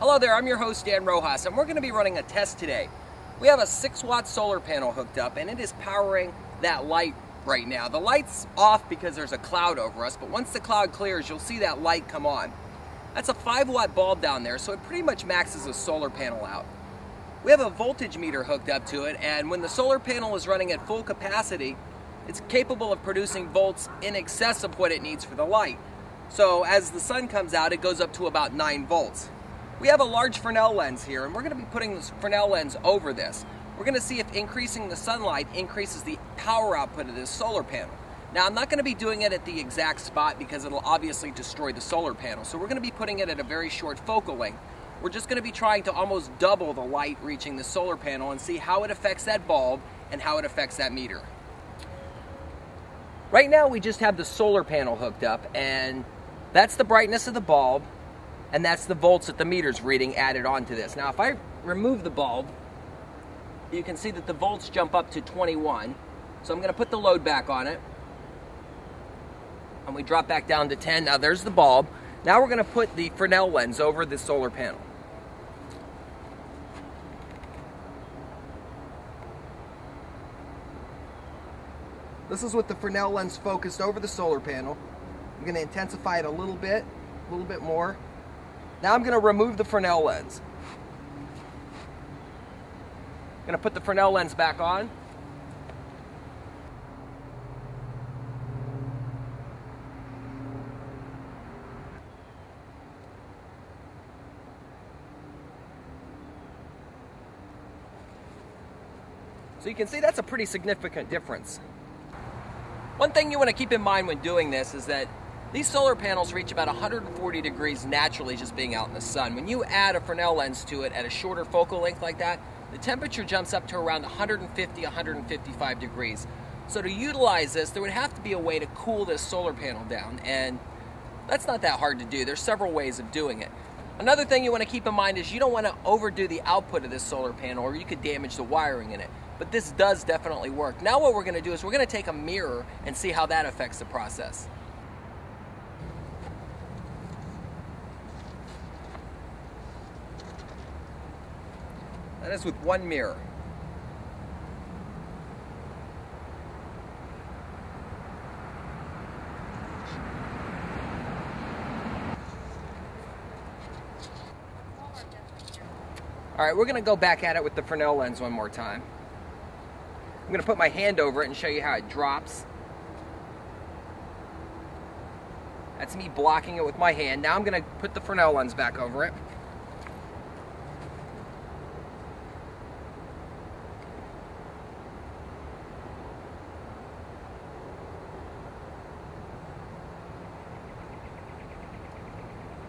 Hello there, I'm your host Dan Rojas and we're going to be running a test today. We have a 6 watt solar panel hooked up and it is powering that light right now. The light's off because there's a cloud over us, but once the cloud clears you'll see that light come on. That's a 5 watt bulb down there, so it pretty much maxes a solar panel out. We have a voltage meter hooked up to it and when the solar panel is running at full capacity, it's capable of producing volts in excess of what it needs for the light. So as the sun comes out, it goes up to about 9 volts. We have a large Fresnel lens here, and we're going to be putting this Fresnel lens over this. We're going to see if increasing the sunlight increases the power output of this solar panel. Now, I'm not going to be doing it at the exact spot because it'll obviously destroy the solar panel. So we're going to be putting it at a very short focal length. We're just going to be trying to almost double the light reaching the solar panel and see how it affects that bulb and how it affects that meter. Right now, we just have the solar panel hooked up, and that's the brightness of the bulb, and that's the volts that the meter's reading added onto this. Now, if I remove the bulb, you can see that the volts jump up to 21. So I'm gonna put the load back on it. And we drop back down to 10. Now there's the bulb. Now we're gonna put the Fresnel lens over the solar panel. This is with the Fresnel lens focused over the solar panel. I'm going to intensify it a little bit, a little bit more. Now I'm going to remove the Fresnel lens. I'm going to put the Fresnel lens back on. So you can see that's a pretty significant difference. One thing you want to keep in mind when doing this is that these solar panels reach about 140 degrees naturally just being out in the sun. When you add a Fresnel lens to it at a shorter focal length like that, the temperature jumps up to around 150, 155 degrees. So to utilize this, there would have to be a way to cool this solar panel down, and that's not that hard to do. There's several ways of doing it. Another thing you want to keep in mind is you don't want to overdo the output of this solar panel or you could damage the wiring in it. But this does definitely work. Now what we're going to do is we're going to take a mirror and see how that affects the process. That is with one mirror. All right, we're gonna go back at it with the Fresnel lens one more time. I'm gonna put my hand over it and show you how it drops. That's me blocking it with my hand. Now I'm gonna put the Fresnel lens back over it.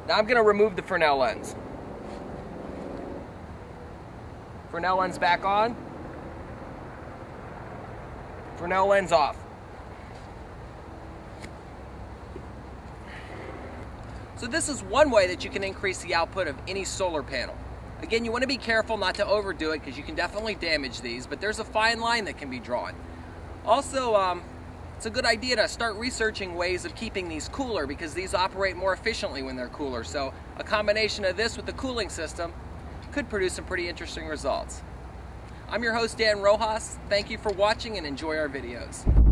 Now I'm going to remove the Fresnel lens. Fresnel lens back on. Fresnel lens off. So this is one way that you can increase the output of any solar panel. Again, you want to be careful not to overdo it because you can definitely damage these, but there's a fine line that can be drawn. Also, um, it's a good idea to start researching ways of keeping these cooler because these operate more efficiently when they're cooler. So a combination of this with the cooling system could produce some pretty interesting results. I'm your host Dan Rojas. Thank you for watching and enjoy our videos.